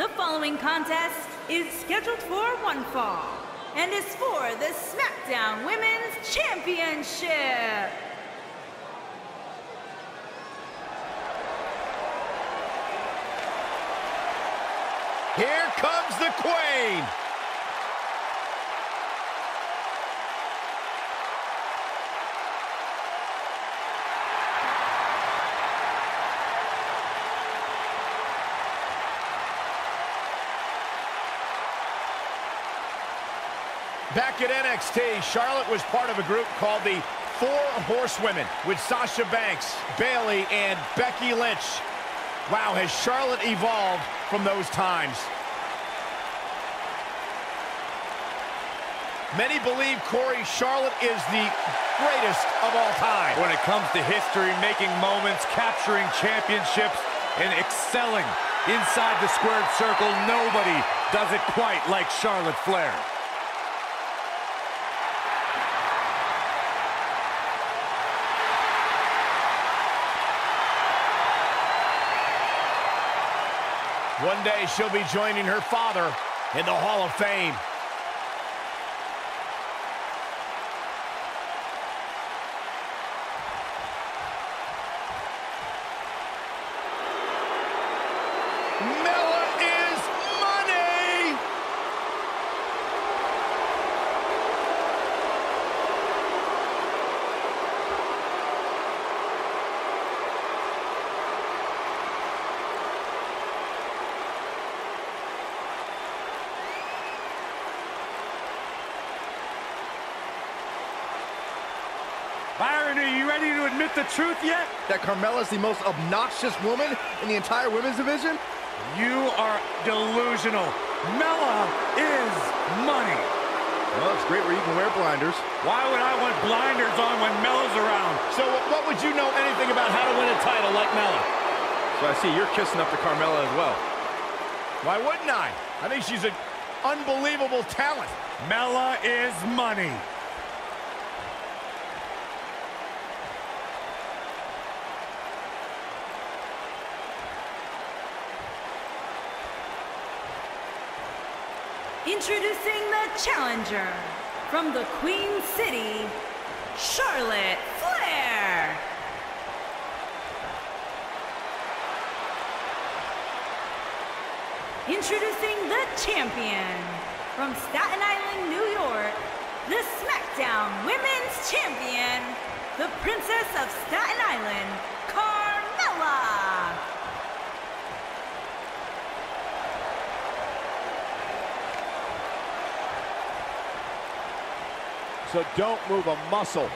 The following contest is scheduled for one fall and is for the SmackDown Women's Championship. Here comes the Queen. Back at NXT, Charlotte was part of a group called the Four Horsewomen with Sasha Banks, Bayley, and Becky Lynch. Wow, has Charlotte evolved from those times. Many believe, Corey, Charlotte is the greatest of all time. When it comes to history, making moments, capturing championships, and excelling inside the squared circle, nobody does it quite like Charlotte Flair. One day she'll be joining her father in the Hall of Fame. Mella is money! Byron, are you ready to admit the truth yet? that Carmella's the most obnoxious woman in the entire women's division? You are delusional. Mella is money. Well, it's great where you can wear blinders. Why would I want blinders on when Mella's around? So what would you know anything about how to win a title like Mella? So I see you're kissing up to Carmella as well. Why wouldn't I? I think she's an unbelievable talent. Mella is money. Introducing the challenger from the Queen City, Charlotte Flair. Introducing the champion from Staten Island, New York, the SmackDown Women's Champion, the Princess of Staten Island, Carmella. So don't move a muscle.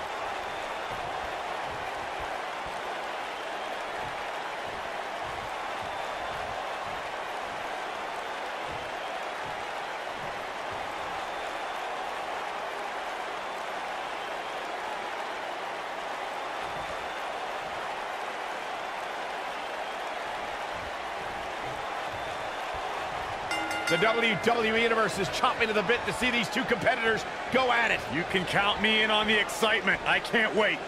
The WWE Universe is chomping to the bit to see these two competitors go at it. You can count me in on the excitement. I can't wait.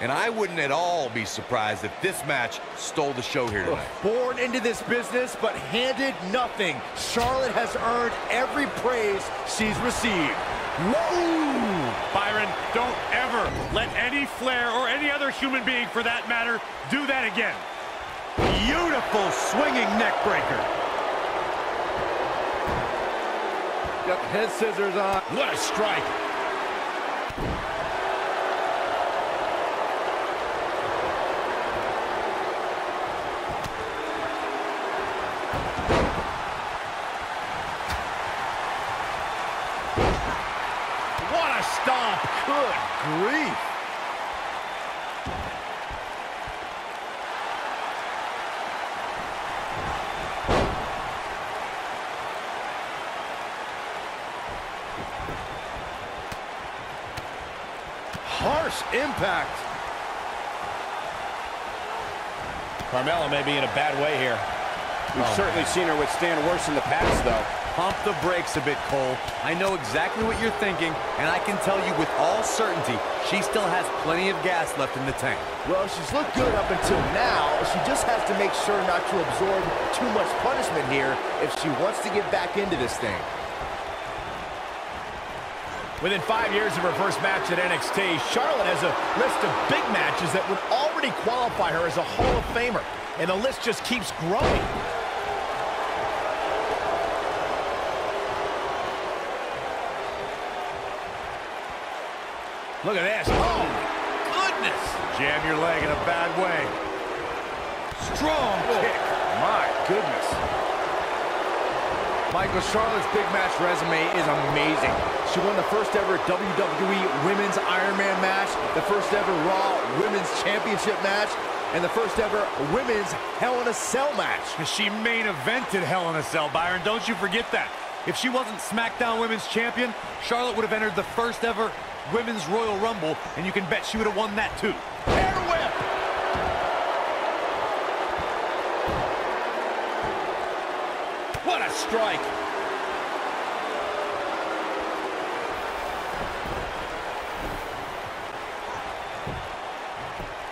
And I wouldn't at all be surprised if this match stole the show here tonight. Born into this business, but handed nothing. Charlotte has earned every praise she's received. Woo! Byron, don't ever let any Flair or any other human being, for that matter, do that again. Beautiful swinging neck Got head scissors on. What a strike. What a stomp. Good grief. Harsh impact. Carmella may be in a bad way here. We've oh. certainly seen her withstand worse in the past, though. Pump the brakes a bit, Cole. I know exactly what you're thinking, and I can tell you with all certainty, she still has plenty of gas left in the tank. Well, she's looked good up until now. She just has to make sure not to absorb too much punishment here if she wants to get back into this thing. Within five years of her first match at NXT, Charlotte has a list of big matches that would already qualify her as a Hall of Famer. And the list just keeps growing. Look at this. Oh, goodness. Jam your leg in a bad way. Strong kick. My goodness. Michael, Charlotte's big match resume is amazing. She won the first ever WWE Women's Iron Man match, the first ever Raw Women's Championship match, and the first ever Women's Hell in a Cell match. She main evented Hell in a Cell, Byron. Don't you forget that. If she wasn't SmackDown Women's Champion, Charlotte would have entered the first ever Women's Royal Rumble, and you can bet she would have won that too. Hair whip. What a strike.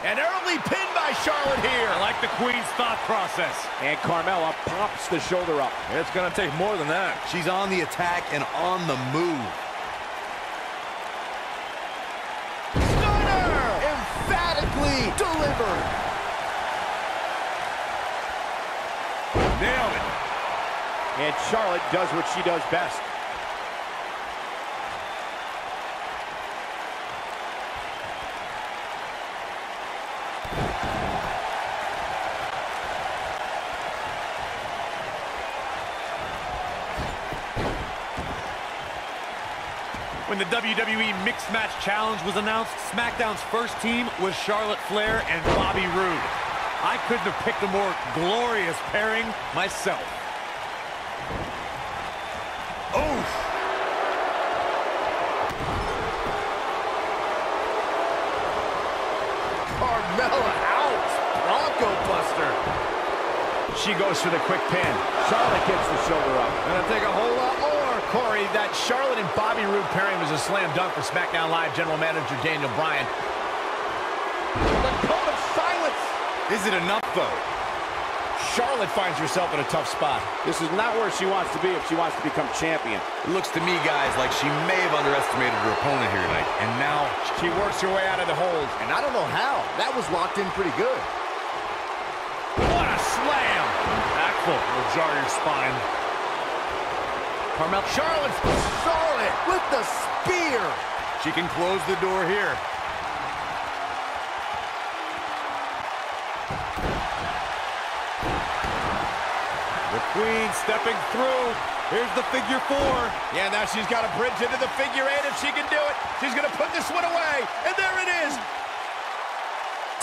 An early pin by Charlotte here. I like the Queen's thought process. And Carmella pops the shoulder up. It's going to take more than that. She's on the attack and on the move. Stunner! Emphatically delivered. And Charlotte does what she does best. When the WWE Mixed Match Challenge was announced, SmackDown's first team was Charlotte Flair and Bobby Roode. I couldn't have picked a more glorious pairing myself. Oh! Carmella out. Bronco Buster. She goes for the quick pin. Charlotte gets the shoulder up. Gonna take a whole lot more. Corey, that Charlotte and Bobby Roode pairing was a slam dunk for SmackDown Live General Manager Daniel Bryan. The Code of Silence. Is it enough, though? Charlotte finds herself in a tough spot. This is not where she wants to be if she wants to become champion. It looks to me, guys, like she may have underestimated her opponent here tonight. And now She works her way out of the hold. And I don't know how. That was locked in pretty good. Impactful. Will jar your spine. Carmel Charlotte. Charlotte with the spear. She can close the door here. The Queen stepping through. Here's the figure four. Yeah, now she's got a bridge into the figure eight if she can do it. She's gonna put this one away. And there it is.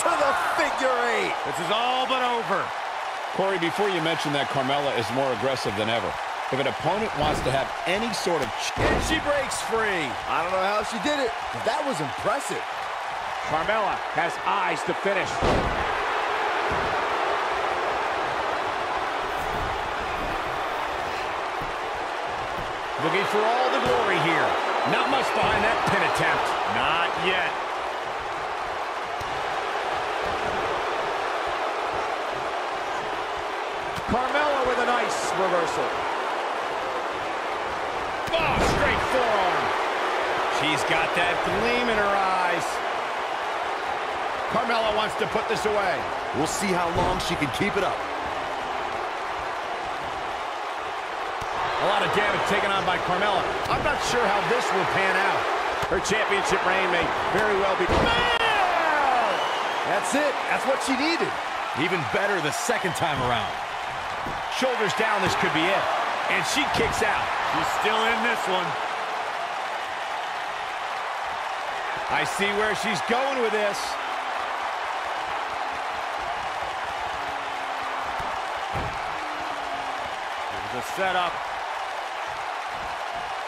To the figure eight. This is all but over. Corey, before you mention that Carmella is more aggressive than ever. If an opponent wants to have any sort of And she breaks free. I don't know how she did it, but that was impressive. Carmella has eyes to finish. Looking for all the glory here. Not much behind that pin attempt. Not yet. Carmella with a nice reversal. Oh, straight forearm. She's got that gleam in her eyes. Carmella wants to put this away. we'll see how long she can keep it up. A lot of damage taken on by Carmella. I'm not sure how this will pan out. Her championship reign may very well be... That's it. That's what she needed. Even better the second time around. Shoulders down, this could be it. And she kicks out. She's still in this one. I see where she's going with this. There's a setup.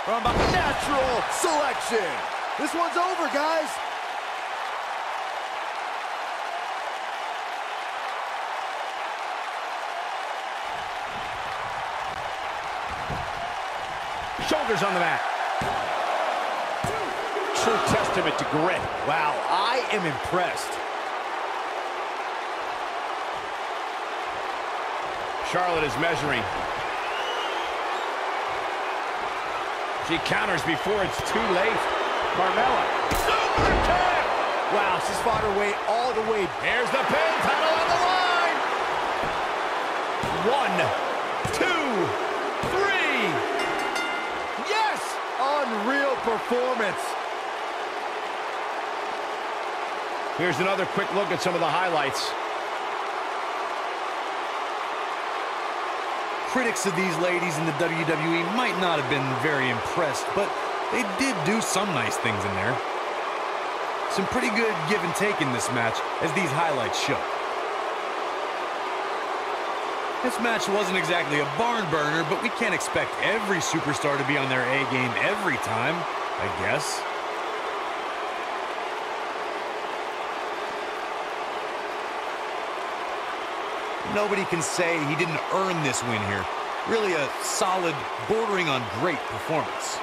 From behind. Natural selection. This one's over, guys. Shoulders on the mat. True testament to grit. Wow, I am impressed. Charlotte is measuring. She counters before it's too late. Carmella. Super kick! Wow, she's fought her way all the way. Here's the pin, title on the line! One, performance. Here's another quick look at some of the highlights. Critics of these ladies in the WWE might not have been very impressed, but they did do some nice things in there. Some pretty good give and take in this match, as these highlights show. This match wasn't exactly a barn burner, but we can't expect every superstar to be on their A game every time, I guess. Nobody can say he didn't earn this win here. Really a solid, bordering on great performance.